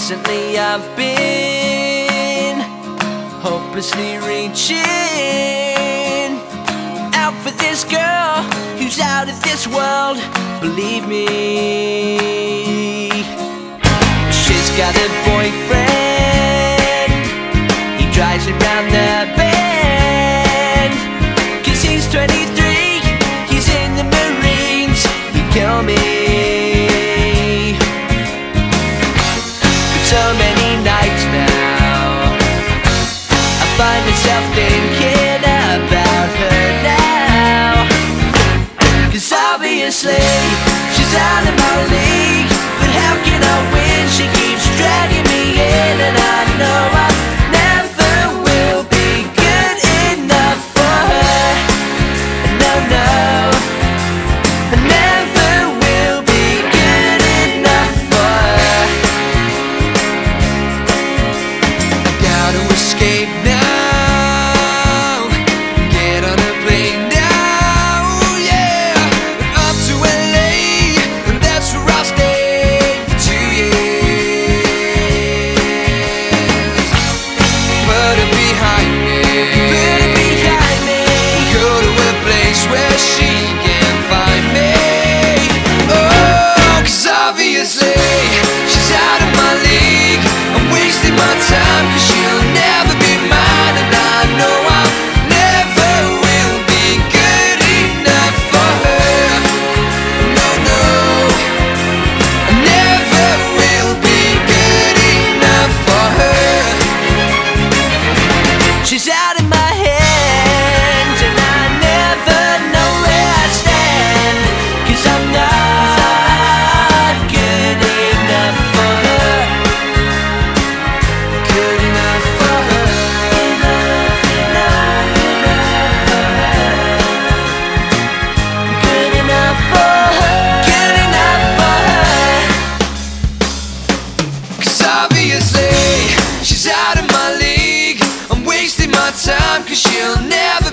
Recently I've been hopelessly reaching out for this girl who's out of this world. Believe me, she's got a boyfriend. He drives around the many nights now, I find myself thinking time, cause she'll never